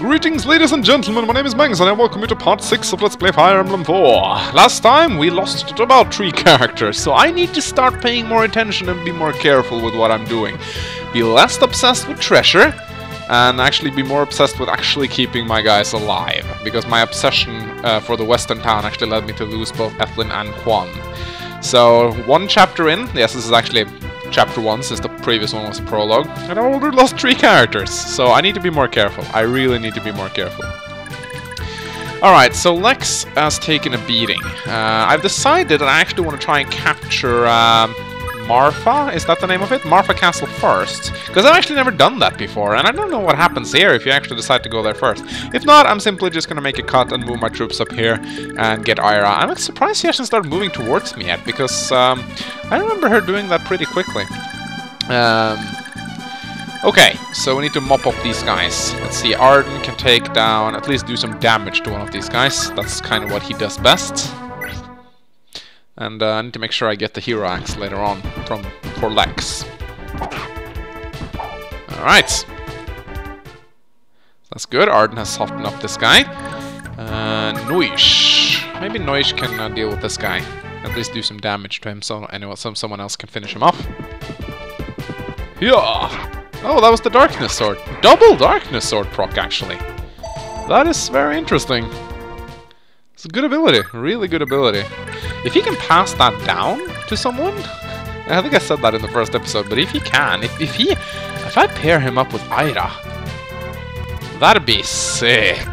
Greetings, ladies and gentlemen, my name is Mangs, and I welcome you to part 6 of Let's Play Fire Emblem 4. Last time, we lost about 3 characters, so I need to start paying more attention and be more careful with what I'm doing. Be less obsessed with treasure, and actually be more obsessed with actually keeping my guys alive, because my obsession uh, for the western town actually led me to lose both Ethlin and Quan. So, one chapter in, yes, this is actually chapter 1 since the previous one was a prologue, and I already lost 3 characters, so I need to be more careful. I really need to be more careful. Alright, so Lex has taken a beating. Uh, I've decided that I actually want to try and capture um, Marfa, is that the name of it? Marfa Castle first. Because I've actually never done that before, and I don't know what happens here if you actually decide to go there first. If not, I'm simply just going to make a cut and move my troops up here and get Ira. I'm surprised she hasn't started moving towards me yet, because um, I remember her doing that pretty quickly. Um, okay, so we need to mop up these guys. Let's see, Arden can take down, at least do some damage to one of these guys. That's kind of what he does best. And uh, I need to make sure I get the hero axe later on from for Lex. Alright. That's good. Arden has softened up this guy. Uh, Noish. Maybe Noish can uh, deal with this guy. At least do some damage to him so anyone, some, someone else can finish him off. Yeah. Oh, that was the Darkness Sword. Double Darkness Sword proc, actually. That is very interesting. It's a good ability. Really good ability. If he can pass that down to someone, I think I said that in the first episode, but if he can, if, if he, if I pair him up with Ira, that'd be sick.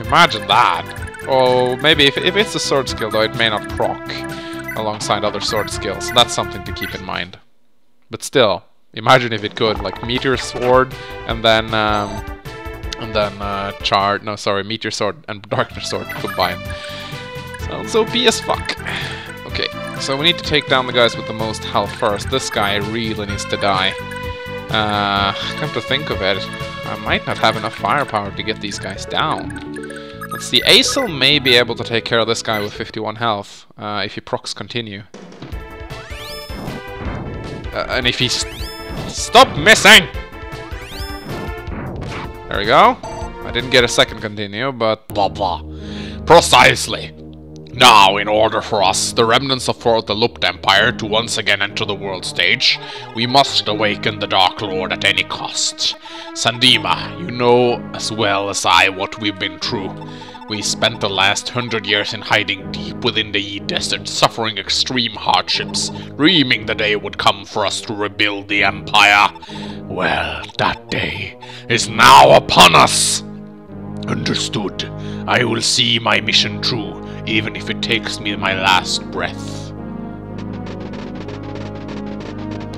Imagine that. Oh, maybe if, if it's a sword skill though, it may not proc alongside other sword skills. That's something to keep in mind. But still, imagine if it could, like Meteor Sword, and then, um, and then, uh, Char, no, sorry, Meteor Sword and Darkness Sword combined. Sounds OP as fuck. Okay, so we need to take down the guys with the most health first. This guy really needs to die. Uh, come to think of it, I might not have enough firepower to get these guys down. Let's see, Aesel may be able to take care of this guy with 51 health, uh, if he procs continue. Uh, and if he... St stop missing! There we go. I didn't get a second continue, but blah blah. Precisely. Now, in order for us, the remnants of the Lupt Empire, to once again enter the world stage, we must awaken the Dark Lord at any cost. Sandima, you know as well as I what we've been through. We spent the last hundred years in hiding deep within the E Desert, suffering extreme hardships, dreaming the day would come for us to rebuild the Empire. Well, that day is now upon us! Understood. I will see my mission through even if it takes me my last breath.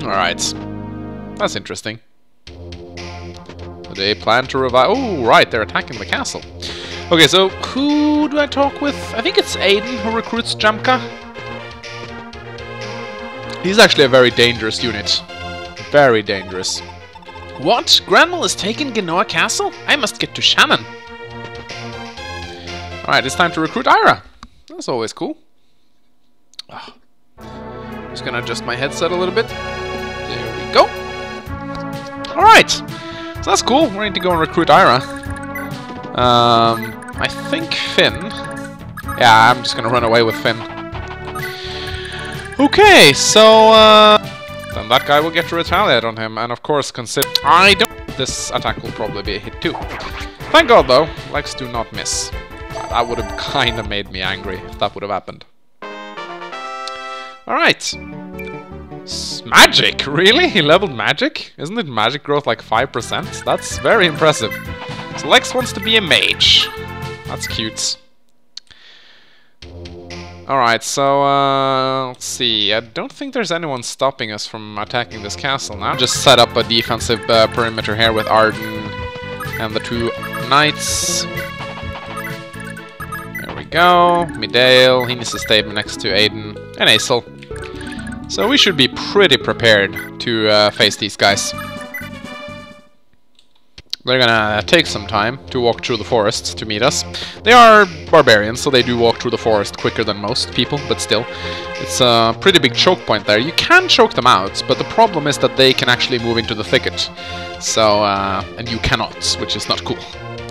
Alright. That's interesting. They plan to revive... Oh, right, they're attacking the castle. Okay, so who do I talk with? I think it's Aiden who recruits Jamka. He's actually a very dangerous unit. Very dangerous. What? Granmal has taken Genoa Castle? I must get to Shannon. Alright, it's time to recruit Ira. That's always cool. Oh. Just gonna adjust my headset a little bit. There we go. Alright. So that's cool. We're going to go and recruit Ira. Um, I think Finn. Yeah, I'm just gonna run away with Finn. Okay, so uh, then that guy will get to retaliate on him, and of course consider I don't. This attack will probably be a hit too. Thank God though, legs do not miss. That would have kind of made me angry if that would have happened. Alright. Magic? Really? He leveled magic? Isn't it magic growth like 5%? That's very impressive. So Lex wants to be a mage. That's cute. Alright, so, uh, let's see. I don't think there's anyone stopping us from attacking this castle now. Just set up a defensive uh, perimeter here with Arden and the two knights go. Midale, he needs to stay next to Aiden and Aesel. So we should be pretty prepared to uh, face these guys. They're gonna take some time to walk through the forest to meet us. They are barbarians, so they do walk walk through the forest quicker than most people, but still. It's a pretty big choke point there. You can choke them out, but the problem is that they can actually move into the thicket. So, uh, and you cannot, which is not cool.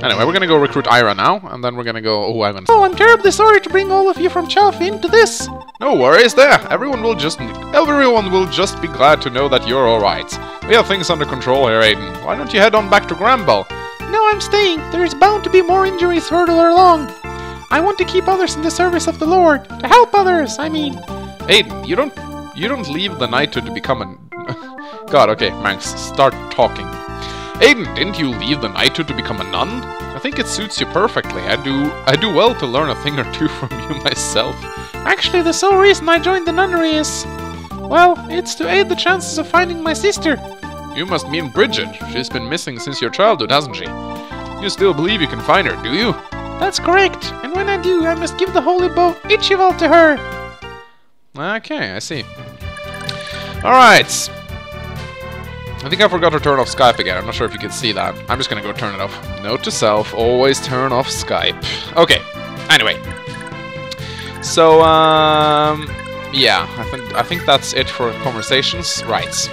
Anyway, we're gonna go recruit Ira now, and then we're gonna go... Oh, I'm gonna... Oh, I'm terribly sorry to bring all of you from Chalfie into this. No worries there. Everyone will just... Everyone will just be glad to know that you're alright. We have things under control here, Aiden. Why don't you head on back to Granbell? No, I'm staying. There is bound to be more injuries further along. I want to keep others in the service of the Lord. To help others, I mean. Aiden, you don't... You don't leave the knighthood to become a... God, okay, Mangs, start talking. Aiden, didn't you leave the knighthood to become a nun? I think it suits you perfectly. I do I do well to learn a thing or two from you myself. Actually, the sole reason I joined the nunnery is... Well, it's to aid the chances of finding my sister. You must mean Bridget. She's been missing since your childhood, hasn't she? You still believe you can find her, do you? That's correct. And when I do, I must give the holy bow Ichival to her. Okay, I see. Alright, I think I forgot to turn off Skype again. I'm not sure if you can see that. I'm just gonna go turn it off. Note to self, always turn off Skype. Okay, anyway. So, um... Yeah, I think I think that's it for conversations. Right.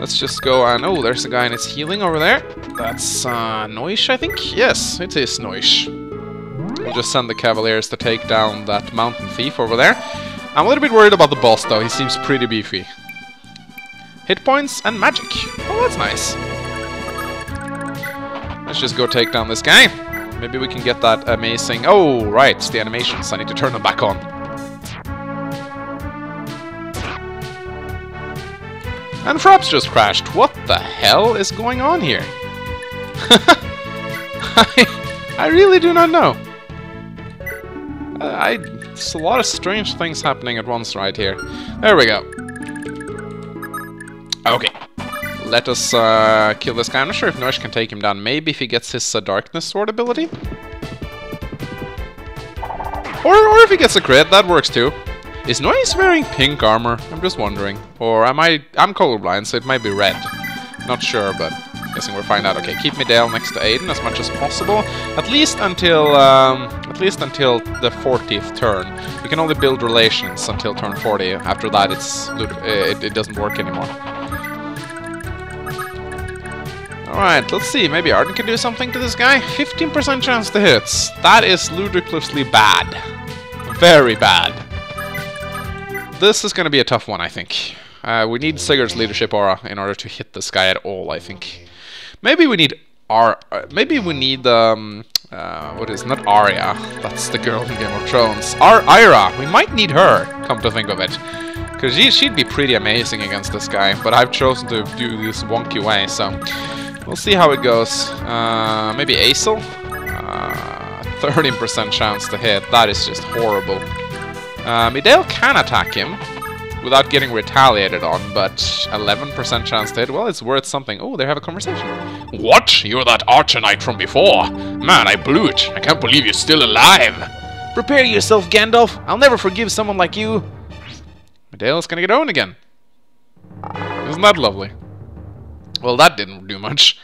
Let's just go and... Oh, there's a guy and it's healing over there. That's, uh, Noish, I think? Yes, it is Noish. We'll just send the Cavaliers to take down that Mountain Thief over there. I'm a little bit worried about the boss, though. He seems pretty beefy. Hit points and magic. Oh, that's nice. Let's just go take down this guy. Maybe we can get that amazing... Oh, right, the animations. I need to turn them back on. And Fraps just crashed. What the hell is going on here? I, I really do not know. Uh, I, it's a lot of strange things happening at once right here. There we go. Okay. Let us uh, kill this guy. I'm not sure if Noish can take him down. Maybe if he gets his uh, Darkness Sword ability? Or, or if he gets a crit, that works too. Is Noish wearing pink armor? I'm just wondering. Or am I... I'm colorblind, so it might be red. Not sure, but guessing we'll find out. Okay, keep Medale next to Aiden as much as possible. At least until... Um, at least until the 40th turn. We can only build relations until turn 40. After that, it's it, it doesn't work anymore. Alright, let's see. Maybe Arden can do something to this guy. 15% chance to hit. That is ludicrously bad. Very bad. This is going to be a tough one, I think. Uh, we need Sigurd's leadership aura in order to hit this guy at all, I think. Maybe we need Ar... Uh, maybe we need, um... Uh, what is... Not Arya. That's the girl in Game of Thrones. Ar Ira. We might need her, come to think of it. Because she, she'd be pretty amazing against this guy. But I've chosen to do this wonky way, so... We'll see how it goes. Uh, maybe? 13% uh, chance to hit. That is just horrible. Uh, Midale can attack him without getting retaliated on, but 11% chance to hit. Well, it's worth something. Oh, they have a conversation. What? You're that Archer Knight from before. Man, I blew it. I can't believe you're still alive. Prepare yourself, Gandalf. I'll never forgive someone like you. Midale's gonna get owned again. Isn't that lovely? Well, that didn't do much.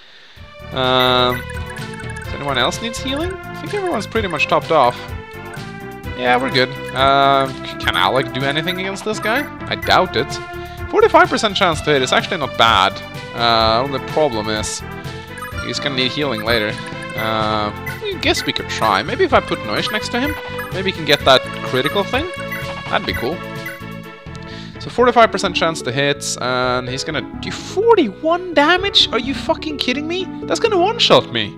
Um, does anyone else needs healing? I think everyone's pretty much topped off. Yeah, we're good. Uh, can Alec do anything against this guy? I doubt it. 45% chance to hit is actually not bad. Uh, the problem is he's gonna need healing later. Uh, I guess we could try. Maybe if I put Noish next to him, maybe he can get that critical thing. That'd be cool. So 45% chance to hit, and he's gonna do 41 damage? Are you fucking kidding me? That's gonna one-shot me.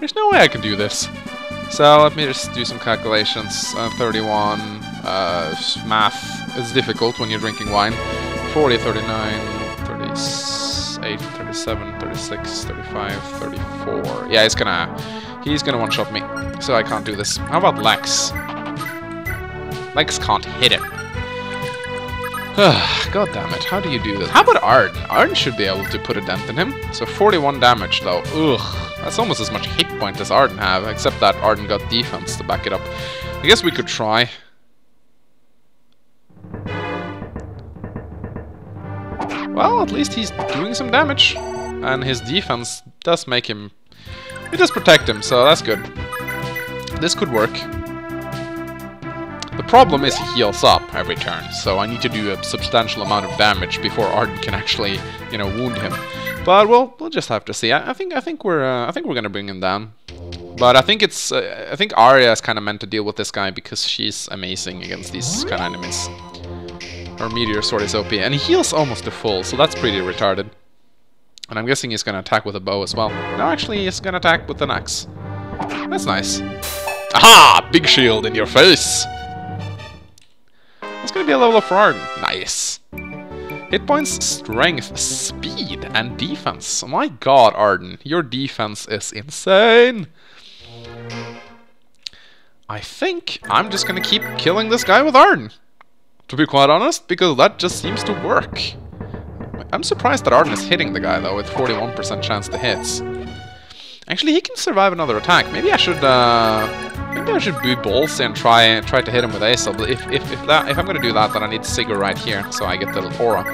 There's no way I can do this. So let me just do some calculations. Uh, 31, uh, math is difficult when you're drinking wine. 40, 39, 38, 37, 36, 35, 34. Yeah, he's gonna, he's gonna one-shot me. So I can't do this. How about Lex? Lex can't hit him. God damn it, how do you do this? How about Arden? Arden should be able to put a dent in him. So 41 damage though. Ugh. That's almost as much hit point as Arden have, except that Arden got defense to back it up. I guess we could try. Well, at least he's doing some damage. And his defense does make him... It does protect him, so that's good. This could work. The problem is he heals up every turn, so I need to do a substantial amount of damage before Arden can actually, you know, wound him. But we'll we'll just have to see. I, I think I think we're uh, I think we're gonna bring him down. But I think it's uh, I think Arya is kind of meant to deal with this guy because she's amazing against these kind of enemies. Her meteor sword is OP, and he heals almost to full, so that's pretty retarded. And I'm guessing he's gonna attack with a bow as well. No, actually, he's gonna attack with an axe. That's nice. Aha! Big shield in your face! That's gonna be a level of Arden. Nice. Hit points, strength, speed, and defense. My god, Arden, your defense is insane! I think I'm just gonna keep killing this guy with Arden. To be quite honest, because that just seems to work. I'm surprised that Arden is hitting the guy though, with 41% chance to hits. Actually, he can survive another attack. Maybe I should, uh, maybe I should be balls and try try to hit him with Aesop. If if if that if I'm gonna do that, then I need Sigurd right here, so I get the aura.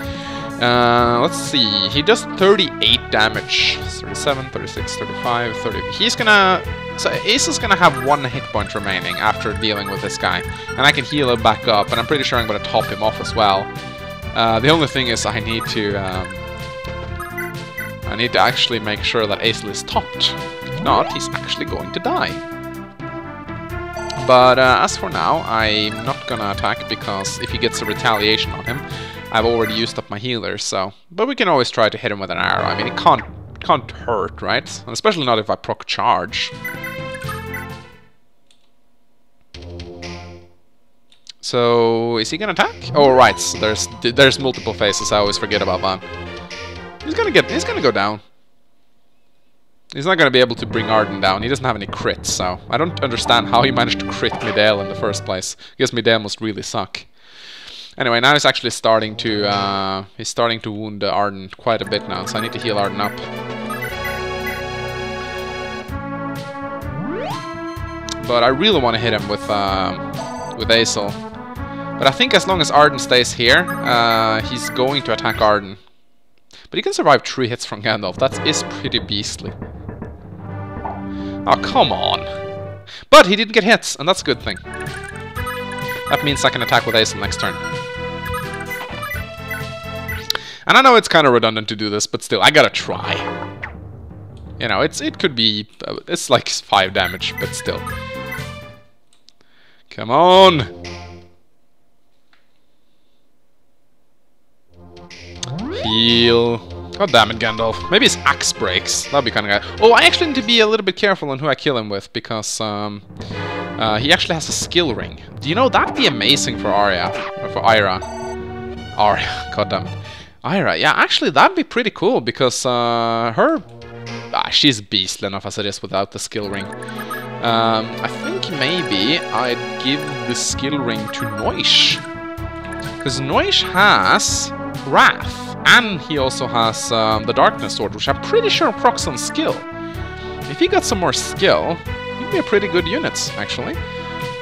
Uh, let's see. He does 38 damage. 37, 36, 35, 30. He's gonna. So Ace gonna have one hit point remaining after dealing with this guy, and I can heal him back up. And I'm pretty sure I'm gonna top him off as well. Uh, the only thing is I need to. Um, I need to actually make sure that Aesel is topped. If not, he's actually going to die. But uh, as for now, I'm not gonna attack because if he gets a retaliation on him, I've already used up my healer, so... But we can always try to hit him with an arrow. I mean, it can't, can't hurt, right? And especially not if I proc charge. So, is he gonna attack? Oh, right, there's there's multiple phases, I always forget about that. He's gonna get, he's gonna go down. He's not gonna be able to bring Arden down, he doesn't have any crits, so... I don't understand how he managed to crit Midale in the first place. I guess Midale must really suck. Anyway, now he's actually starting to, uh, he's starting to wound Arden quite a bit now, so I need to heal Arden up. But I really want to hit him with, uh, with Aesel. But I think as long as Arden stays here, uh, he's going to attack Arden. But he can survive three hits from Gandalf. That is pretty beastly. Oh, come on. But he didn't get hits, and that's a good thing. That means I can attack with Aesel next turn. And I know it's kind of redundant to do this, but still, I gotta try. You know, it's it could be... Uh, it's like 5 damage, but still. Come on! Heal. God damn it, Gandalf. Maybe his axe breaks. That'd be kind of good. Oh, I actually need to be a little bit careful on who I kill him with, because um, uh, he actually has a skill ring. Do you know, that'd be amazing for Arya. Or for Ira. Arya, god damn it. Ira, yeah, actually that'd be pretty cool, because uh, her... Ah, she's beastly enough as it is without the skill ring. Um, I think maybe I'd give the skill ring to Noish. Because Noish has Wrath. And he also has um, the Darkness Sword, which I'm pretty sure procs on skill. If he got some more skill, he'd be a pretty good unit, actually.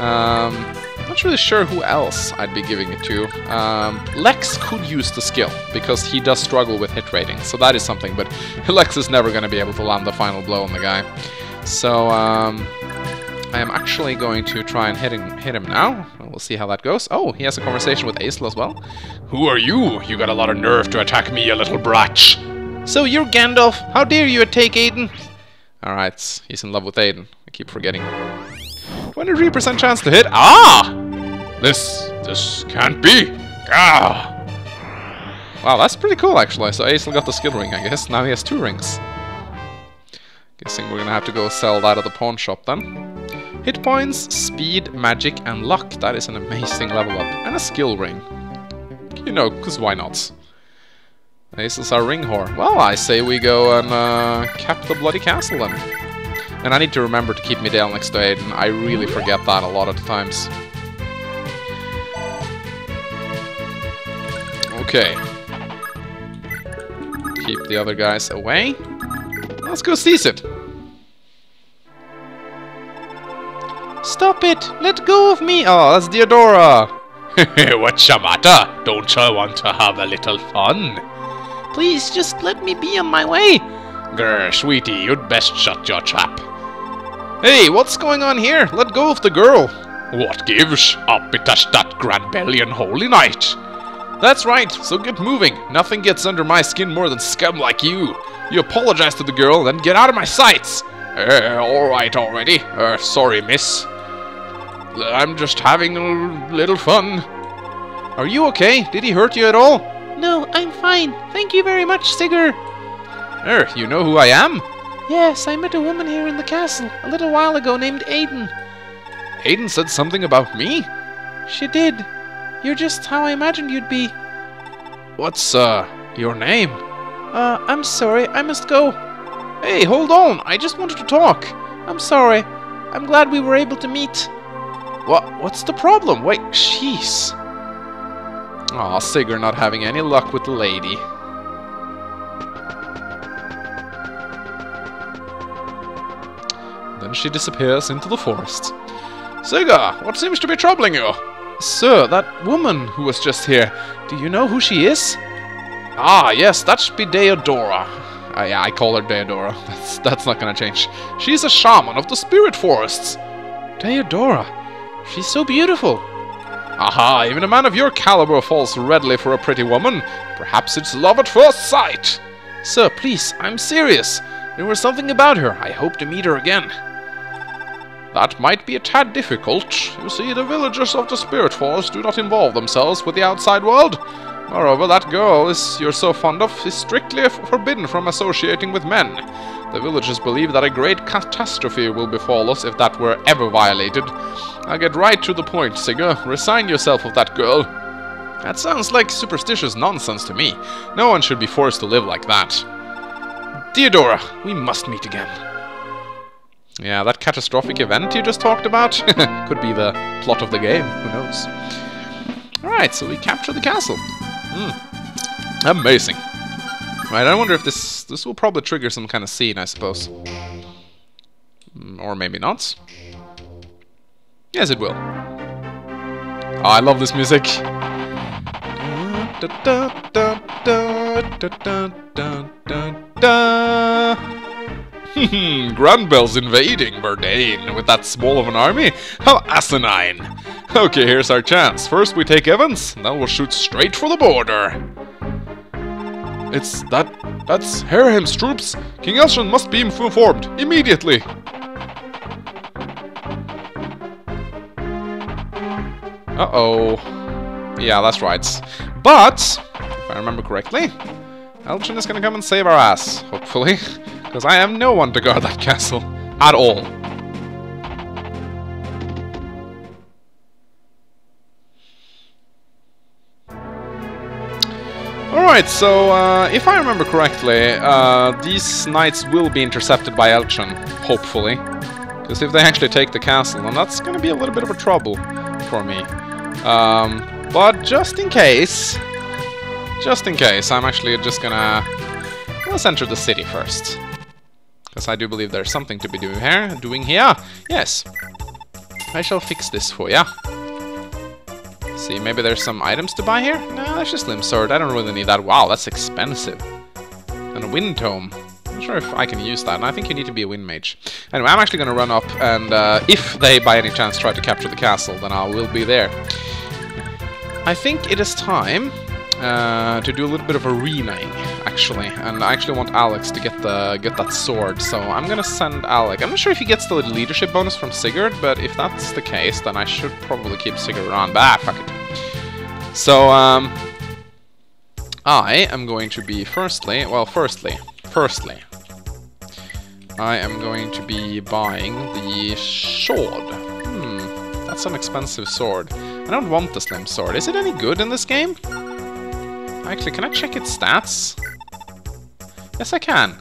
Um, I'm not really sure who else I'd be giving it to. Um, Lex could use the skill, because he does struggle with hit rating, so that is something, but Lex is never going to be able to land the final blow on the guy. So, um, I am actually going to try and hit him, hit him now. We'll see how that goes. Oh, he has a conversation with Aesel as well. Who are you? You got a lot of nerve to attack me, you little bratch. So you're Gandalf. How dare you attack Aiden? Alright, he's in love with Aiden. I keep forgetting. 23% chance to hit. Ah! This, this can't be. Ah! Wow, that's pretty cool actually. So Aesel got the skill ring, I guess. Now he has two rings. Guessing we're gonna have to go sell that at the pawn shop then. Hit points, speed, magic, and luck. That is an amazing level up. And a skill ring. You know, because why not? This is our ring whore. Well, I say we go and uh, cap the bloody castle then. And I need to remember to keep me down next to Aiden. I really forget that a lot of the times. Okay. Keep the other guys away. Let's go seize it. Stop it! Let go of me! Oh, that's Theodora! What's the matter? Don't you want to have a little fun? Please, just let me be on my way! Grr, sweetie, you'd best shut your trap. Hey, what's going on here? Let go of the girl! What gives? Up it as that Granbellion Holy Knight. That's right, so get moving. Nothing gets under my skin more than scum like you. You apologize to the girl, then get out of my sights. Uh, alright already. Uh, sorry, miss. I'm just having a little fun. Are you okay? Did he hurt you at all? No, I'm fine. Thank you very much, Sigurd. Er, you know who I am? Yes, I met a woman here in the castle a little while ago named Aiden. Aiden said something about me? She did. You're just how I imagined you'd be. What's, uh, your name? Uh, I'm sorry, I must go. Hey, hold on, I just wanted to talk. I'm sorry. I'm glad we were able to meet. What? What's the problem? Wait, jeez. Aw, Sigurd not having any luck with the lady. Then she disappears into the forest. Sigurd, what seems to be troubling you? Sir, that woman who was just here, do you know who she is? Ah, yes, that should be Deodora. Uh, yeah, I call her Deodora. That's, that's not gonna change. She's a shaman of the spirit forests. Deodora, she's so beautiful. Aha, even a man of your caliber falls readily for a pretty woman. Perhaps it's love at first sight. Sir, please, I'm serious. There was something about her. I hope to meet her again. That might be a tad difficult. You see, the villagers of the Spirit Forest do not involve themselves with the outside world. Moreover, that girl is you're so fond of is strictly forbidden from associating with men. The villagers believe that a great catastrophe will befall us if that were ever violated. I'll get right to the point, Sigurd. Resign yourself of that girl. That sounds like superstitious nonsense to me. No one should be forced to live like that. Theodora, we must meet again. Yeah, that catastrophic event you just talked about could be the plot of the game. Who knows? Alright, so we capture the castle. Hmm. Amazing. Right, I wonder if this this will probably trigger some kind of scene, I suppose. Mm, Or maybe not. Yes, it will. Oh, I love this music. Hmm, Granbel's invading Verdane with that small of an army? How asinine! Okay, here's our chance. First we take Evans, then we'll shoot straight for the border. It's that... that's Harehim's troops. King Elshon must be informed, immediately. Uh-oh. Yeah, that's right. But, if I remember correctly, Elchin is gonna come and save our ass, hopefully. Because I have no one to guard that castle. At all. Alright, so uh, if I remember correctly, uh, these knights will be intercepted by Elchin, hopefully. Because if they actually take the castle, then that's going to be a little bit of a trouble for me. Um, but just in case, just in case, I'm actually just gonna... Let's enter the city first. Because I do believe there's something to be doing here. Doing here? Yes. I shall fix this for ya. See, maybe there's some items to buy here? No, that's just Slim Sword. I don't really need that. Wow, that's expensive. And a Wind Tome. I'm not sure if I can use that, and I think you need to be a Wind Mage. Anyway, I'm actually going to run up, and uh, if they by any chance try to capture the castle, then I will be there. I think it is time uh, to do a little bit of arenaing, actually. And I actually want Alec to get the get that sword, so I'm gonna send Alec. I'm not sure if he gets the leadership bonus from Sigurd, but if that's the case, then I should probably keep Sigurd around. Bah, fuck it. So, um... I am going to be, firstly, well, firstly, firstly, I am going to be buying the sword. Hmm, that's an expensive sword. I don't want the slim sword. Is it any good in this game? Actually, can I check its stats? Yes, I can.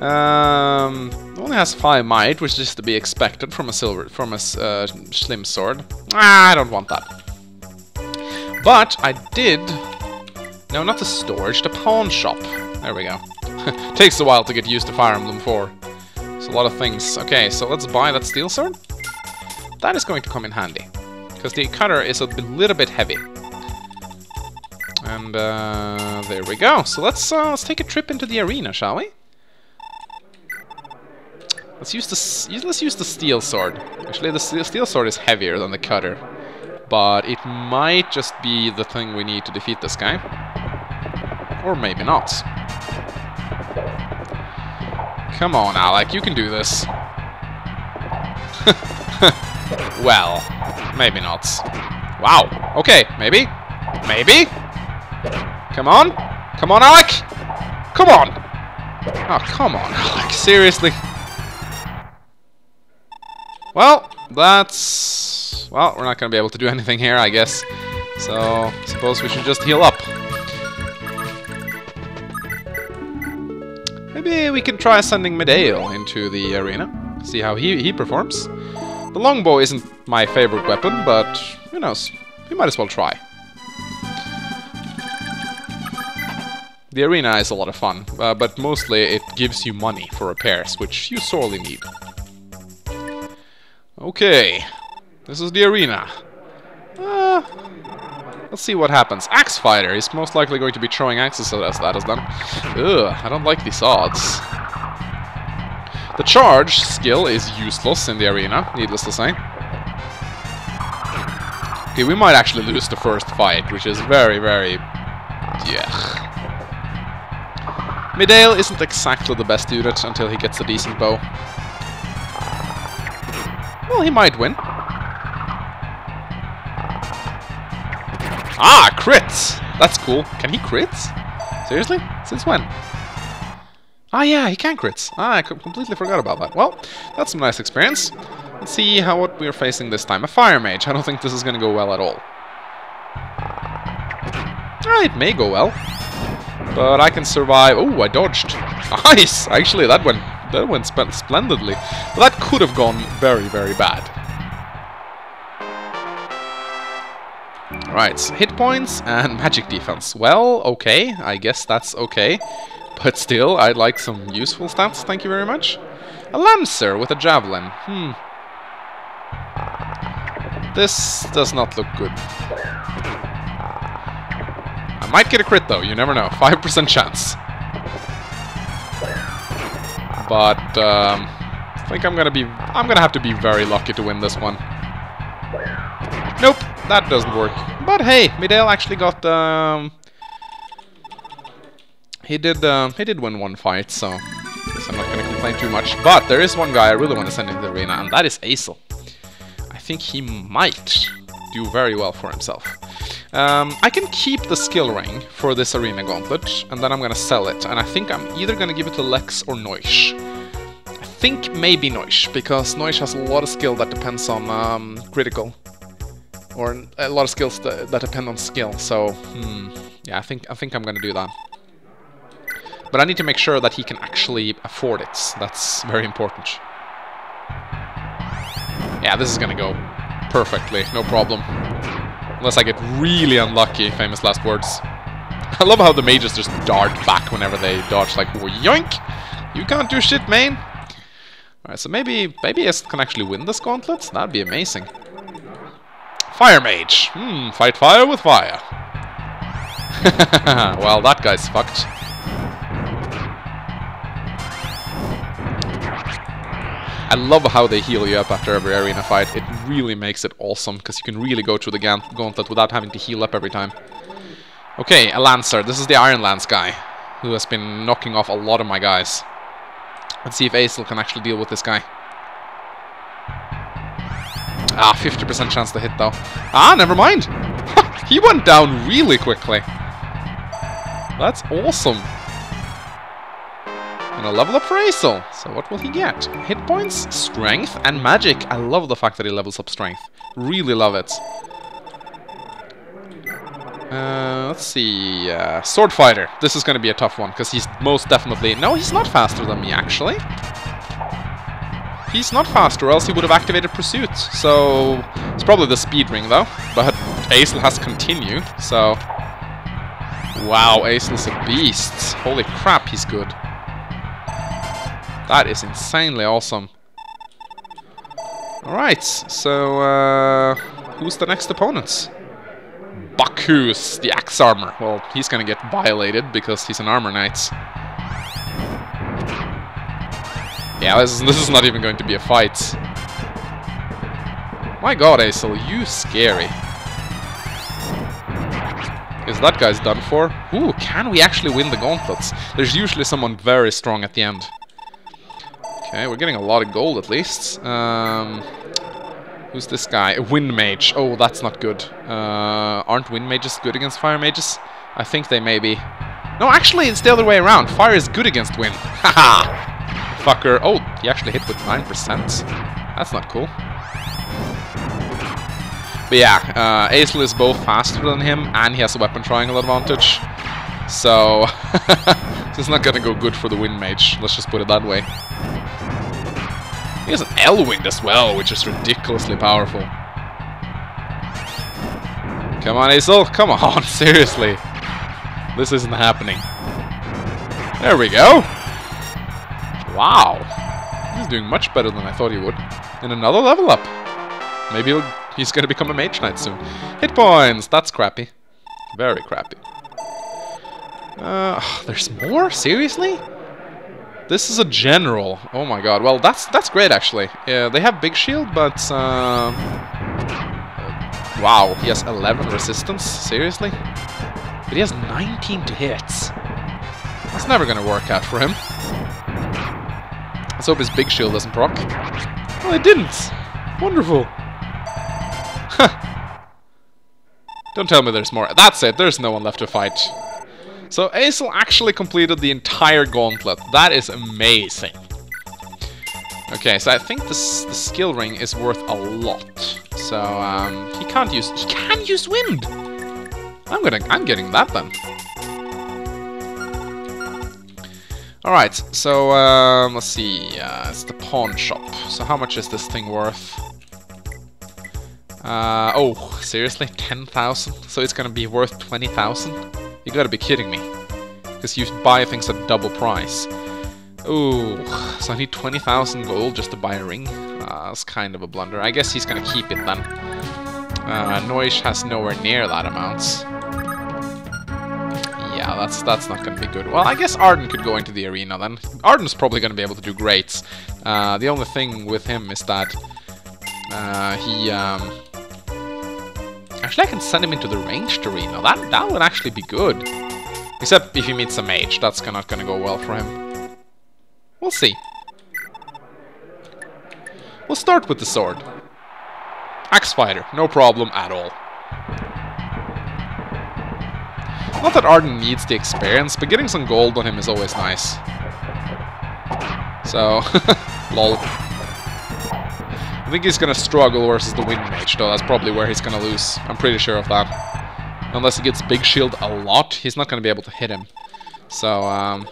Um, only has 5 might, which is to be expected from a silver, from a uh, slim sword. Ah, I don't want that. But I did... No, not the storage, the pawn shop. There we go. Takes a while to get used to Fire Emblem 4. It's a lot of things. Okay, so let's buy that steel sword. That is going to come in handy. Because the cutter is a little bit heavy. And uh, there we go. So let's uh, let's take a trip into the arena, shall we? Let's use the let's use the steel sword. Actually, the steel steel sword is heavier than the cutter, but it might just be the thing we need to defeat this guy, or maybe not. Come on, Alec, you can do this. well, maybe not. Wow. Okay, maybe. Maybe. Come on. Come on, Alec. Come on. Oh, come on, Alec. Seriously. Well, that's... Well, we're not going to be able to do anything here, I guess. So, suppose we should just heal up. Maybe we can try sending Medale into the arena. See how he, he performs. The longbow isn't my favorite weapon, but who knows? We might as well try. The arena is a lot of fun, uh, but mostly it gives you money for repairs, which you sorely need. Okay, this is the arena. Uh, let's see what happens. Axe Fighter is most likely going to be throwing axes at us, that is done. Ugh, I don't like these odds. The charge skill is useless in the arena, needless to say. Okay, we might actually lose the first fight, which is very, very... Yeah. Medale isn't exactly the best unit until he gets a decent bow. Well, he might win. Ah, crits! That's cool. Can he crits? Seriously? Since when? Ah, yeah, he can crits. Ah, I completely forgot about that. Well, that's some nice experience. Let's see how what we're facing this time. A fire mage. I don't think this is going to go well at all. Ah, it may go well. But I can survive. Oh, I dodged. Nice! Actually, that went that went sp splendidly. But that could have gone very, very bad. Right, hit points and magic defense. Well, okay, I guess that's okay. But still, I'd like some useful stats, thank you very much. A Lancer with a Javelin. Hmm. This does not look good. I might get a crit though, you never know. 5% chance. But, um, I think I'm gonna be... I'm gonna have to be very lucky to win this one. Nope, that doesn't work. But hey, Midale actually got, um... He did, uh, he did win one fight, so... I'm not gonna complain too much. But there is one guy I really want to send into the arena, and that is Aesel. I think he might do very well for himself. Um, I can keep the skill ring for this arena gauntlet, and then I'm gonna sell it. And I think I'm either gonna give it to Lex or Noish. I think maybe Noish, because Noish has a lot of skill that depends on um, critical, or a lot of skills that, that depend on skill. So, hmm, yeah, I think I think I'm gonna do that. But I need to make sure that he can actually afford it. That's very important. Yeah, this is gonna go perfectly, no problem. Unless I get really unlucky, famous last words. I love how the mages just dart back whenever they dodge, like, yoink! You can't do shit, man! Alright, so maybe, maybe S can actually win this gauntlet? That'd be amazing. Fire Mage! Hmm, fight fire with fire. well, that guy's fucked. I love how they heal you up after every arena fight. It really makes it awesome, because you can really go through the gauntlet without having to heal up every time. Okay, a Lancer. This is the Iron Lance guy, who has been knocking off a lot of my guys. Let's see if Aesel can actually deal with this guy. Ah, 50% chance to hit, though. Ah, never mind! he went down really quickly. That's awesome. A level up for. So what will he get? Hit points, strength, and magic. I love the fact that he levels up strength. Really love it. Uh, let's see. Uh, Sword Fighter. This is going to be a tough one, because he's most definitely... No, he's not faster than me, actually. He's not faster, or else he would have activated Pursuit. So, it's probably the speed ring, though. But Aesel has Continue, so... Wow, Aesel's a beast. Holy crap, he's good. That is insanely awesome. Alright, so uh, who's the next opponent? Bakus, the Axe Armor. Well, he's gonna get violated because he's an Armor Knight. Yeah, this is, this is not even going to be a fight. My god, Aesel, you scary. Is that guy's done for? Ooh, can we actually win the gauntlets? There's usually someone very strong at the end. Okay, we're getting a lot of gold at least. Um, who's this guy? A wind mage. Oh, that's not good. Uh, aren't wind mages good against fire mages? I think they may be. No, actually, it's the other way around. Fire is good against wind. Haha! Fucker. Oh, he actually hit with 9%. That's not cool. But yeah, uh, is both faster than him and he has a weapon triangle advantage. So, this is not gonna go good for the Wind Mage, let's just put it that way. He has an L-Wind as well, which is ridiculously powerful. Come on, Aesel, come on, seriously. This isn't happening. There we go. Wow. He's doing much better than I thought he would. And another level up. Maybe He's gonna become a Mage Knight soon. Hit points! That's crappy. Very crappy. Uh, there's more? Seriously? This is a general. Oh my god. Well, that's that's great actually. Yeah, they have big shield, but uh, wow, he has 11 resistance. Seriously? But he has 19 to hits. That's never gonna work out for him. Let's hope his big shield doesn't proc. Well, it didn't. Wonderful. Don't tell me there's more. That's it, there's no one left to fight. So Aesel actually completed the entire gauntlet. That is amazing. Okay, so I think this, the skill ring is worth a lot. So um, he can't use. He can use wind. I'm gonna. I'm getting that then. All right. So um, let's see. Uh, it's the pawn shop. So how much is this thing worth? Uh, oh, seriously? 10,000? So it's gonna be worth 20,000? You gotta be kidding me. Because you buy things at double price. Ooh, so I need 20,000 gold just to buy a ring? Uh, that's kind of a blunder. I guess he's gonna keep it then. Uh, Noish has nowhere near that amount. Yeah, that's that's not gonna be good. Well, I guess Arden could go into the arena then. Arden's probably gonna be able to do great. Uh, the only thing with him is that uh, he um, Actually, I can send him into the ranged arena. That, that would actually be good. Except if he meets a mage, that's not gonna go well for him. We'll see. We'll start with the sword. Axe fighter, no problem at all. Not that Arden needs the experience, but getting some gold on him is always nice. So, lol. I think he's gonna struggle versus the Wind Mage, though. That's probably where he's gonna lose. I'm pretty sure of that. Unless he gets Big Shield a lot, he's not gonna be able to hit him. So, um...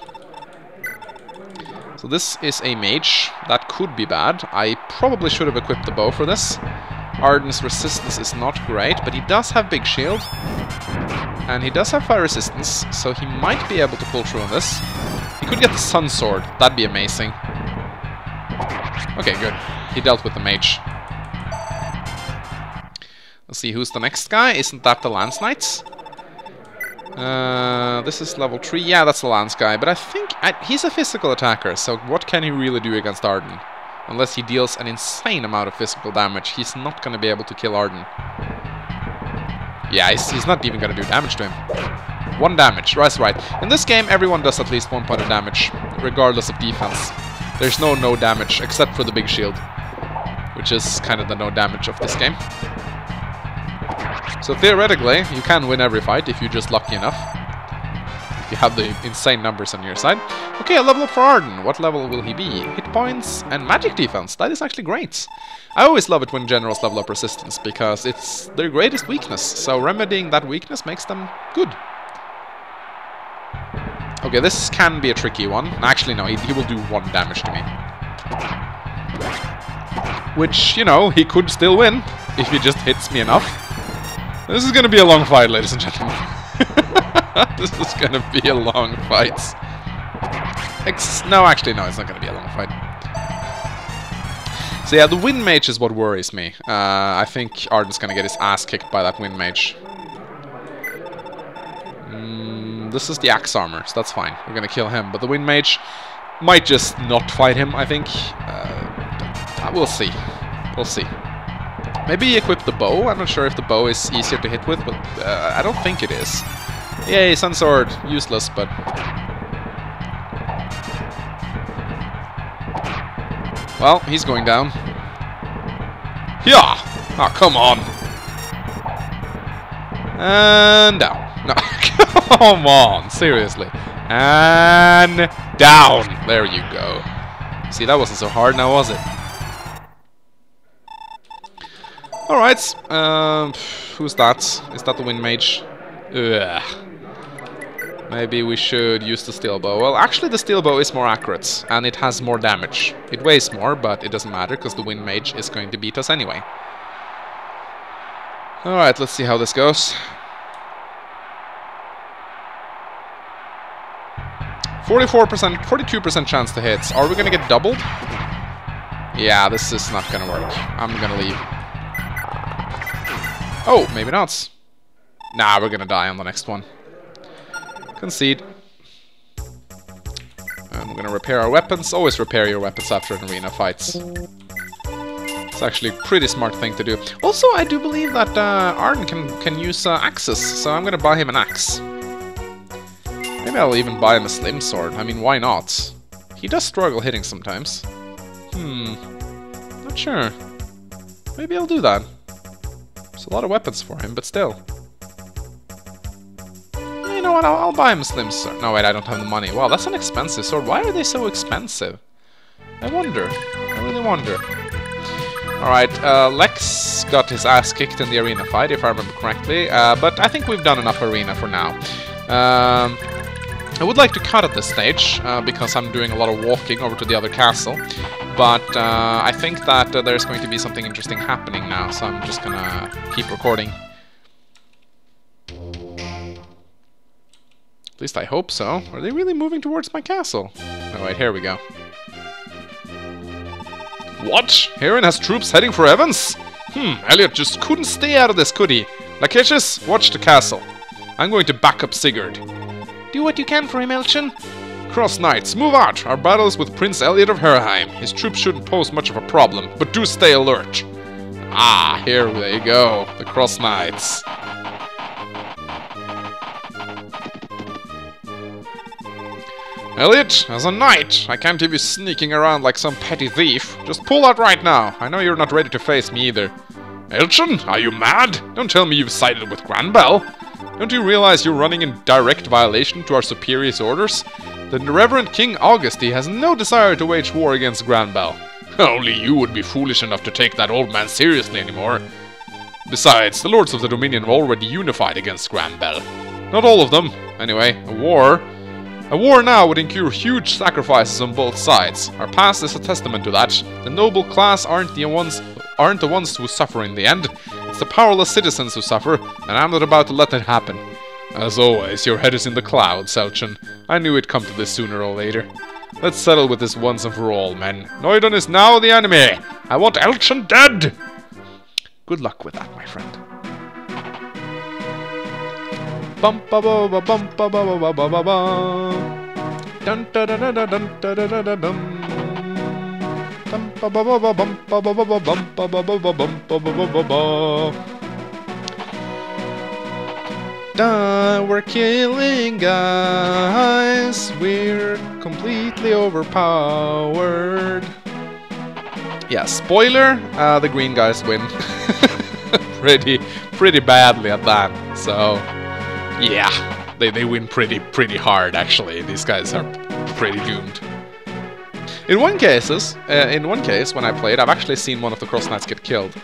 So this is a mage. That could be bad. I probably should have equipped the bow for this. Arden's resistance is not great, but he does have Big Shield. And he does have fire resistance, so he might be able to pull through on this. He could get the Sun Sword. That'd be amazing. Okay, good. He dealt with the mage. Let's see, who's the next guy? Isn't that the Lance Knights? Uh, this is level 3. Yeah, that's the Lance guy. But I think I, he's a physical attacker, so what can he really do against Arden? Unless he deals an insane amount of physical damage, he's not going to be able to kill Arden. Yeah, he's, he's not even going to do damage to him. One damage, that's right. In this game, everyone does at least one point of damage, regardless of defense. There's no no damage, except for the big shield which is kind of the no damage of this game. So theoretically, you can win every fight if you're just lucky enough. If you have the insane numbers on your side. Okay, a level up for Arden. What level will he be? Hit points and magic defense. That is actually great. I always love it when generals level up resistance, because it's their greatest weakness. So remedying that weakness makes them good. Okay, this can be a tricky one. Actually, no, he, he will do one damage to me. Which, you know, he could still win if he just hits me enough. This is gonna be a long fight, ladies and gentlemen. this is gonna be a long fight. Ex no, actually, no, it's not gonna be a long fight. So yeah, the Wind Mage is what worries me. Uh, I think Arden's gonna get his ass kicked by that Wind Mage. Mm, this is the Axe Armor, so that's fine. We're gonna kill him. But the Wind Mage, Might just not fight him, I think. Uh, we'll see. We'll see. Maybe equip the bow. I'm not sure if the bow is easier to hit with, but uh, I don't think it is. Yay, Sun Sword. Useless, but... Well, he's going down. Yeah! Oh, come on! And down. Come on, seriously. And down! There you go. See, that wasn't so hard now, was it? Alright, um, who's that? Is that the Wind Mage? Ugh. Maybe we should use the steel bow. Well, actually the steel bow is more accurate, and it has more damage. It weighs more, but it doesn't matter, because the Wind Mage is going to beat us anyway. Alright, let's see how this goes. 44%, 42% chance to hit. Are we gonna get doubled? Yeah, this is not gonna work. I'm gonna leave. Oh, maybe not. Nah, we're gonna die on the next one. Concede. And we're gonna repair our weapons. Always repair your weapons after an arena fights. It's actually a pretty smart thing to do. Also, I do believe that uh, Arden can, can use uh, axes, so I'm gonna buy him an axe. Maybe I'll even buy him a slim sword. I mean, why not? He does struggle hitting sometimes. Hmm. Not sure. Maybe I'll do that. There's a lot of weapons for him, but still you know what, I'll, I'll, buy him a slim sword. No, wait, I don't have the money. Wow, that's an expensive sword. Why are they so expensive? I wonder. I really wonder. Alright, uh, Lex got his ass kicked in the arena fight, if I remember correctly. Uh, but I think we've done enough arena for now. Um, I would like to cut at this stage, uh, because I'm doing a lot of walking over to the other castle. But uh, I think that uh, there's going to be something interesting happening now, so I'm just gonna keep recording. At least I hope so. Are they really moving towards my castle? Alright, here we go. What? Heron has troops heading for Evans? Hmm, Elliot just couldn't stay out of this, could he? Lachesis, watch the castle. I'm going to back up Sigurd. Do what you can for him, Elchin. Cross Knights, move out! Our battle is with Prince Elliot of Herheim. His troops shouldn't pose much of a problem, but do stay alert. Ah, here they go, the Cross Knights. Elliot, as a knight, I can't have you sneaking around like some petty thief. Just pull out right now. I know you're not ready to face me either. Elchin, are you mad? Don't tell me you've sided with Granbell. Don't you realize you're running in direct violation to our superior's orders? The Reverend King Augusti has no desire to wage war against Granbell. Only you would be foolish enough to take that old man seriously anymore. Besides, the lords of the Dominion have already unified against Granbell. Not all of them. Anyway, a war a war now would incur huge sacrifices on both sides. Our past is a testament to that. The noble class aren't the ones aren't the ones who suffer in the end. The powerless citizens who suffer, and I'm not about to let that happen. As always, your head is in the clouds, Elchin. I knew it'd come to this sooner or later. Let's settle with this once and for all, men. Nordion is now the enemy! I want Elchin dead! Good luck with that, my friend. Bum ba ba ba bum ba ba ba ba ba ba. Da, we're killing guys. We're completely overpowered. Yeah, spoiler, uh, the green guys win. pretty, pretty badly at that, so... Yeah, they, they win pretty pretty hard actually. These guys are pretty doomed. In one cases, uh, in one case when I played, I've actually seen one of the Cross Knights get killed.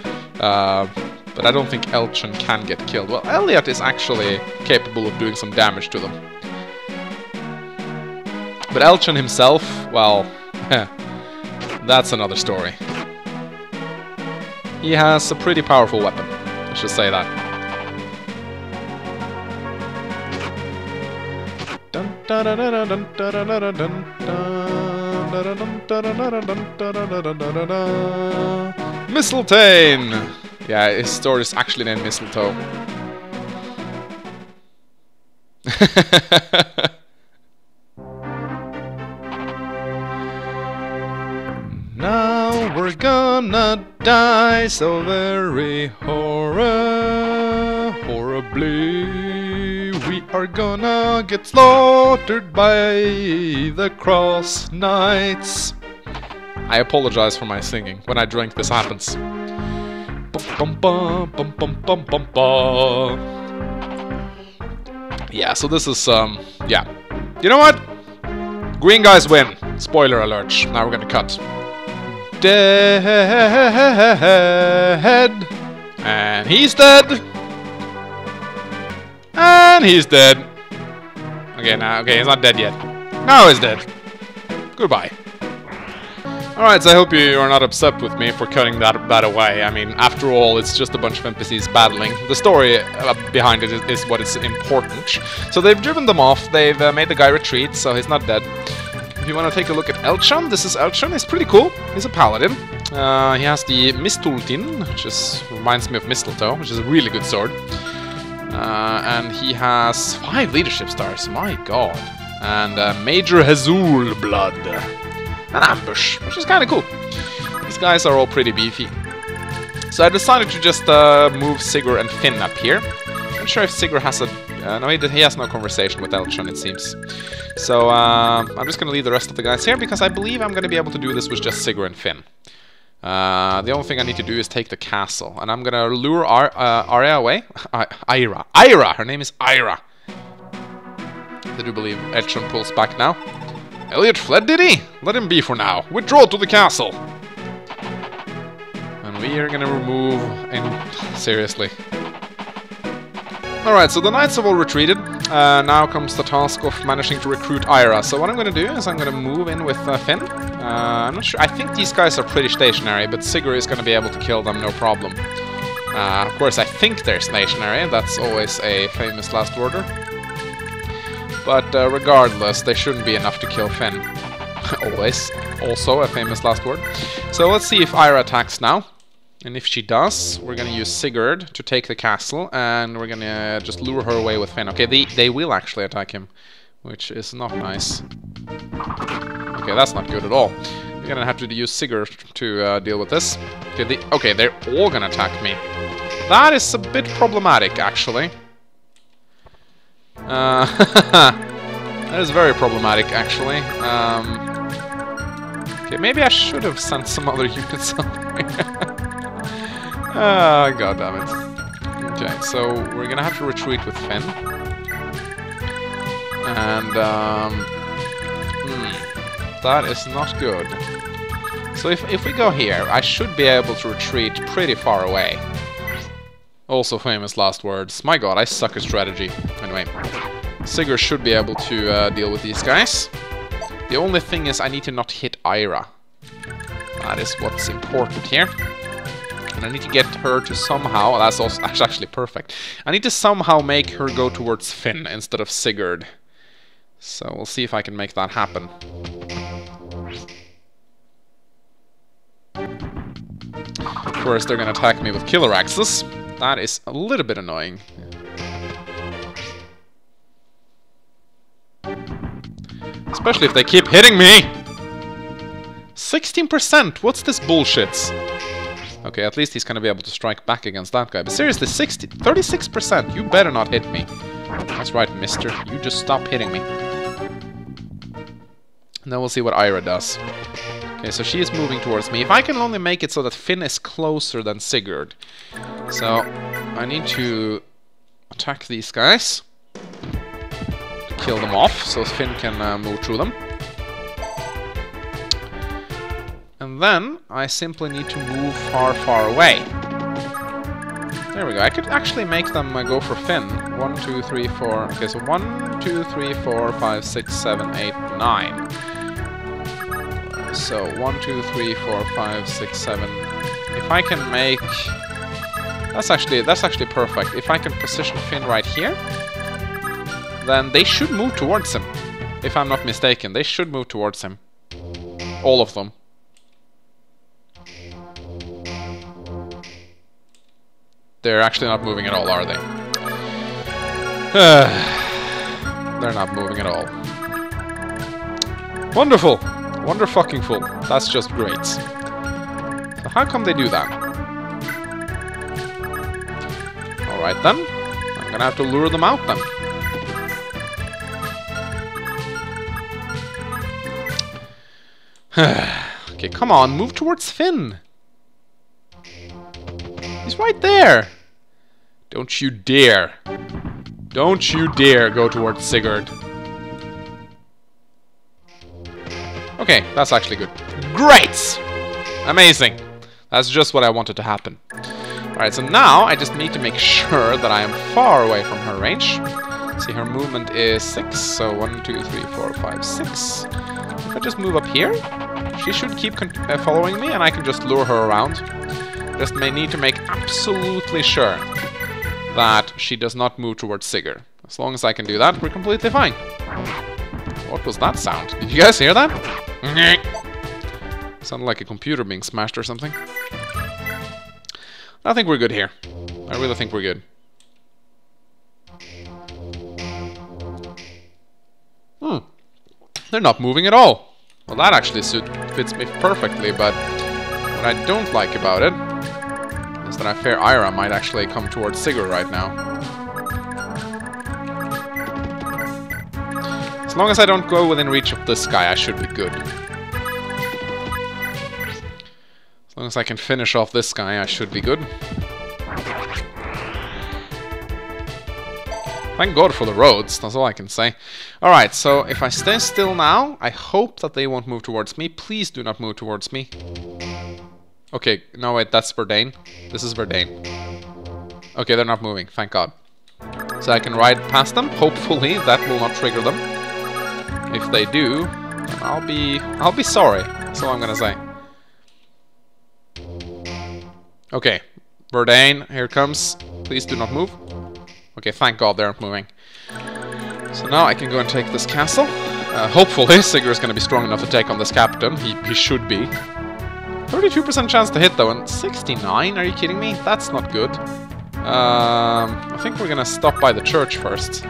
Uh, but I don't think Elchin can get killed. Well, Elliot is actually capable of doing some damage to them. But Elchin himself, well, that's another story. He has a pretty powerful weapon, I should say that. Mistletoe! Yeah, his store is actually named Mistletoe. now we're gonna die so very horror, horribly. Are gonna get slaughtered by the cross knights. I apologize for my singing. When I drink, this happens. Yeah, so this is, um, yeah. You know what? Green guys win. Spoiler alert. Now we're gonna cut. Dead. And he's dead. And he's dead. Okay, now, okay, he's not dead yet. Now he's dead. Goodbye. Alright, so I hope you are not upset with me for cutting that that away. I mean, after all, it's just a bunch of NPCs battling. The story uh, behind it is, is, what is important. So they've driven them off, they've uh, made the guy retreat, so he's not dead. If you want to take a look at Elchin, this is Elchin. He's pretty cool. He's a paladin. Uh, he has the Mystletainn, which is, reminds me of Mistletoe, which is a really good sword. Uh, and he has five leadership stars, my god. And uh, Major Hezul blood an ambush, which is kind of cool. These guys are all pretty beefy. So I decided to just uh, move Sigurd and Finn up here. I'm not sure if Sigurd has a... Uh, no, he, he, has no conversation with Elchin, it seems. So uh, I'm just going to leave the rest of the guys here, because I believe I'm going to be able to do this with just Sigurd and Finn. Uh, the only thing I need to do is take the castle, and I'm gonna lure Ar uh, Arya away. I Aira. Aira! Her name is Aira. I do believe Elchin pulls back now. Elliot fled, did he? Let him be for now. Withdraw to the castle. And we are gonna remove... And seriously. Alright, so the knights have all retreated. Uh, now comes the task of managing to recruit Aira. So what I'm gonna do is I'm gonna move in with uh, Finn. Uh, I'm not sure... I think these guys are pretty stationary, but Sigurd is gonna be able to kill them no problem. Uh, of course, I think they're stationary. That's always a famous last order. But uh, regardless, they shouldn't be enough to kill Finn. Always. Also, a famous last word. So let's see if Aira attacks now. And if she does, we're gonna use Sigurd to take the castle, and we're gonna just lure her away with Finn. Okay, they, they will actually attack him, which is not nice. Okay, that's not good at all. We're gonna have to use Sigurd to uh, deal with this. Okay, they, okay, they're all gonna attack me. That is a bit problematic, actually. Uh, that is very problematic, actually. Um, okay, maybe I should have sent some other units somewhere. Ah, god damn it. Okay, so we're gonna have to retreat with Finn. And, um... Hmm, that is not good. So if, if we go here, I should be able to retreat pretty far away. Also famous last words. My god, I suck at strategy. Anyway, Sigurd should be able to uh, deal with these guys. The only thing is I need to not hit Aira. That is what's important here. And I need to get her to somehow... That's, also, that's actually perfect. I need to somehow make her go towards Finn instead of Sigurd. So we'll see if I can make that happen. Of course, they're gonna attack me with killer axes. That is a little bit annoying. Especially if they keep hitting me! 16%! What's this bullshit? Okay, at least he's gonna be able to strike back against that guy. But seriously, 60, 36%! You better not hit me. That's right, mister. You just stop hitting me. And then we'll see what Aira does. Okay, so she is moving towards me. If I can only make it so that Finn is closer than Sigurd. So, I need to attack these guys. Kill them off, so Finn can uh, move through them. And then, I simply need to move far, far away. There we go. I could actually make them uh, go for Finn. One, two, three, four. Okay, so one, two, three, four, five, six, seven, eight, nine. So, one, two, three, four, five, six, seven. If I can make... That's actually, that's actually perfect. If I can position Finn right here, then they should move towards him. If I'm not mistaken, they should move towards him. All of them. They're actually not moving at all, are they? They're not moving at all. Wonderful! Wonder fucking full. That's just great. But how come they do that? Alright then. I'm gonna have to lure them out then. okay, come on, move towards Finn. He's right there. Don't you dare. Don't you dare go towards Sigurd. Okay, that's actually good. Great! Amazing. That's just what I wanted to happen. Alright, so now I just need to make sure that I am far away from her range. See, her movement is 6, so 1, 2, 3, 4, 5, 6. If I just move up here, she should keep uh, following me and I can just lure her around. Just may need to make absolutely sure that she does not move towards Sigurd. As long as I can do that, we're completely fine. What was that sound? Did you guys hear that? Sounded like a computer being smashed or something. I think we're good here. I really think we're good. Hmm. They're not moving at all. Well, that actually fits me perfectly, but what I don't like about it is that I fear Aira might actually come towards Sigurd right now. As long as I don't go within reach of this guy, I should be good. As long as I can finish off this guy, I should be good. Thank God for the roads, that's all I can say. Alright, so if I stay still now, I hope that they won't move towards me. Please do not move towards me. Okay, no wait, that's Verdane. This is Verdane. Okay, they're not moving, thank God. So I can ride past them, hopefully that will not trigger them. If they do, I'll be I'll be sorry. That's all I'm gonna say. Okay, Verdane, here comes. Please do not move. Okay, thank God they aren't moving. So now I can go and take this castle. Uh, hopefully Sigurd is to be strong enough to take on this captain. He, he should be. 32% chance to hit though, and 69? Are you kidding me? That's not good. Um, I think we're to stop by the church first.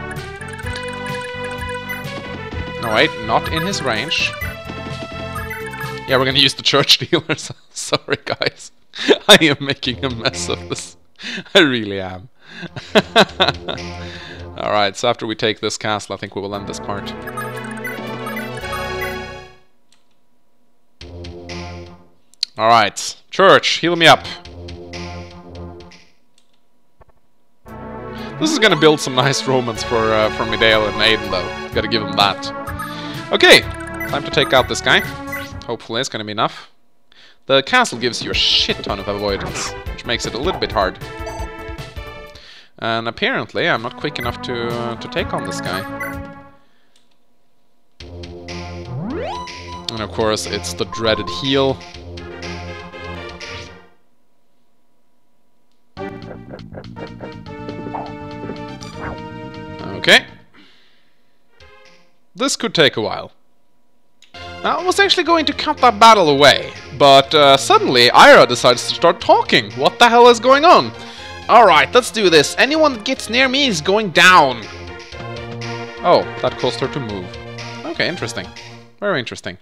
No, wait, not in his range. Yeah, we're to use the church dealers. Sorry, guys. I am making a mess of this. I really am. Alright, so after we take this castle, I think we will end this part. Alright, church, heal me up. This is gonna build some nice romance for uh, for Medale and Aiden, though. Gotta give him that. Okay, time to take out this guy. Hopefully it's gonna be enough. The castle gives you a shit ton of avoidance, which makes it a little bit hard. And apparently I'm not quick enough to, uh, to take on this guy. And of course it's the dreaded heal. This could take a while. Now, I was actually going to cut that battle away, but uh, suddenly Aira decides to start talking. What the hell is going on? Alright, let's do this. Anyone that gets near me is going down. Oh, that caused her to move. Okay, interesting. Very interesting.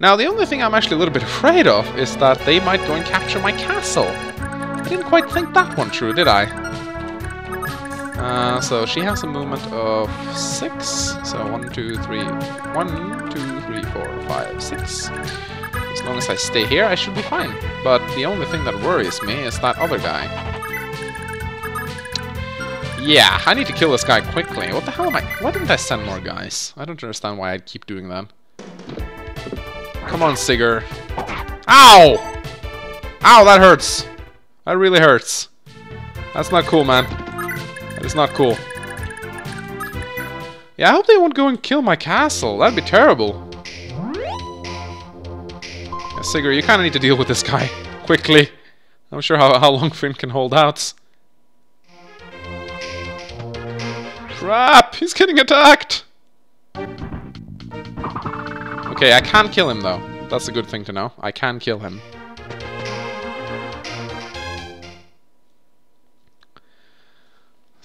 Now, the only thing I'm actually a little bit afraid of is that they might go and capture my castle. I didn't quite think that one through, did I? Uh, so she has a movement of six. So one, two, three, one, two, three, four, five, six. As long as I stay here, I should be fine. But the only thing that worries me is that other guy. Yeah, I need to kill this guy quickly. What the hell am I... Why didn't I send more guys? I don't understand why I'd keep doing that. Come on, Sigurd. Ow! Ow, that hurts. That really hurts. That's not cool, man. Is not cool. Yeah, I hope they won't go and kill my castle. That'd be terrible. Yeah, Sigurd, you kind of need to deal with this guy. Quickly. I'm sure how, how long Finn can hold out. Crap! He's getting attacked! Okay, I can kill him though. That's a good thing to know. I can kill him.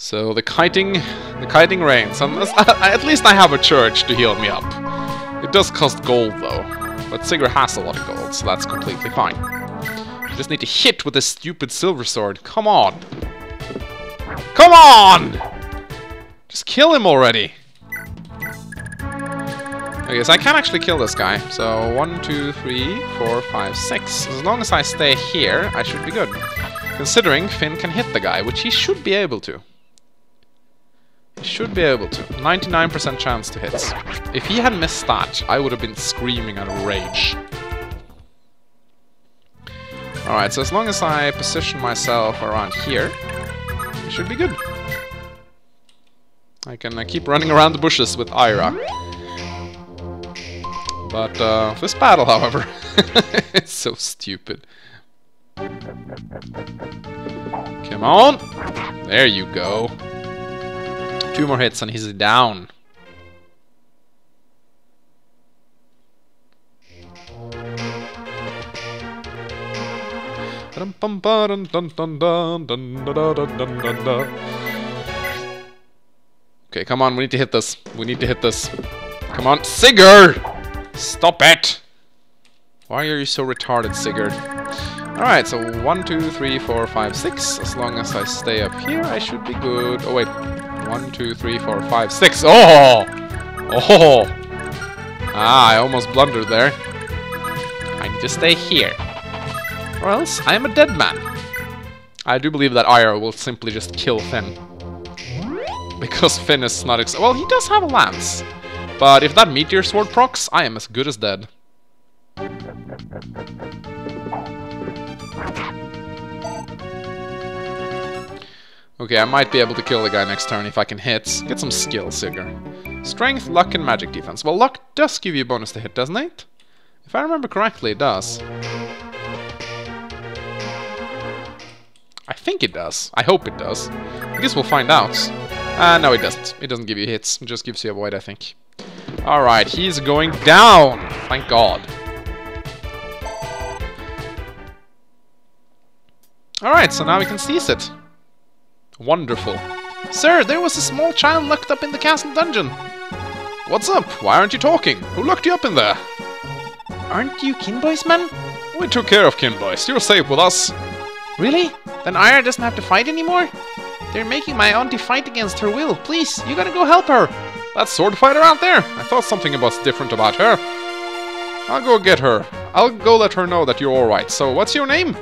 So the kiting, the kiting rains. Um, and at least I have a church to heal me up. It does cost gold though, but Sigurd has a lot of gold, so that's completely fine. Just need to hit with this stupid silver sword. Come on. Come on! Just kill him already. Okay, so I can actually kill this guy. So, one, two, three, four, five, six. As long as I stay here, I should be good. Considering Finn can hit the guy, which he should be able to. Should be able to. 99% chance to hit. If he had missed that, I would have been screaming out of rage. Alright, so as long as I position myself around here, it should be good. I can uh, keep running around the bushes with Aira. But uh, this battle, however, it's so stupid. Come on! There you go. Two more hits and he's down. Okay, come on, we need to hit this. We need to hit this. Come on, Sigurd! Stop it! Why are you so retarded, Sigurd? Alright, so one, two, three, four, five, six. As long as I stay up here, I should be good. Oh, wait. One, two, three, four, five, six. Oh! Oh! Ah, I almost blundered there. I need to stay here. Or else I am a dead man. I do believe that Aira will simply just kill Finn. Because Finn is not ex- Well, he does have a lance. But if that meteor sword procs, I am as good as dead. Okay, I might be able to kill the guy next turn if I can hit. Get some skill, Sigurd. Strength, luck, and magic defense. Well, luck does give you a bonus to hit, doesn't it? If I remember correctly, it does. I think it does. I hope it does. I guess we'll find out. Uh, no, it doesn't. It doesn't give you hits. It just gives you a void, I think. Alright, he's going down! Thank God. Alright, so now we can seize it. Wonderful. Sir, there was a small child locked up in the castle dungeon. What's up? Why aren't you talking? Who locked you up in there? Aren't you Kinboy's man? We took care of Kinboy. You're safe with us. Really? Then Aira doesn't have to fight anymore? They're making my auntie fight against her will. Please, you gotta go help her. That sword fighter out there? I thought something was different about her. I'll go get her. I'll go let her know that you're alright. So, what's your name?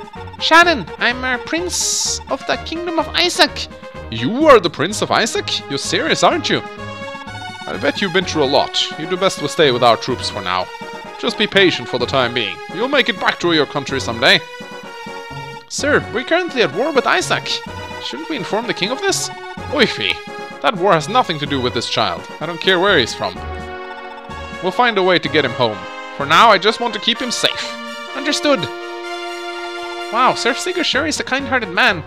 Shannan, I'm a prince of the kingdom of Isaac. You are the prince of Isaac? You're serious, aren't you? I bet you've been through a lot. You do best to stay with our troops for now. Just be patient for the time being. You'll make it back to your country someday. Sir, we're currently at war with Isaac. Shouldn't we inform the king of this? Oifey, that war has nothing to do with this child. I don't care where he's from. We'll find a way to get him home. For now, I just want to keep him safe. Understood. Wow, Sir Sigurd sure is a kind-hearted man.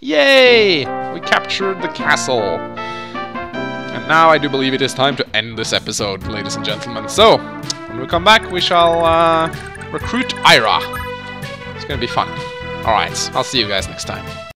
Yay! We captured the castle. And now I do believe it is time to end this episode, ladies and gentlemen. So, when we come back, we shall uh, recruit Aira. It's gonna be fun. Alright, I'll see you guys next time.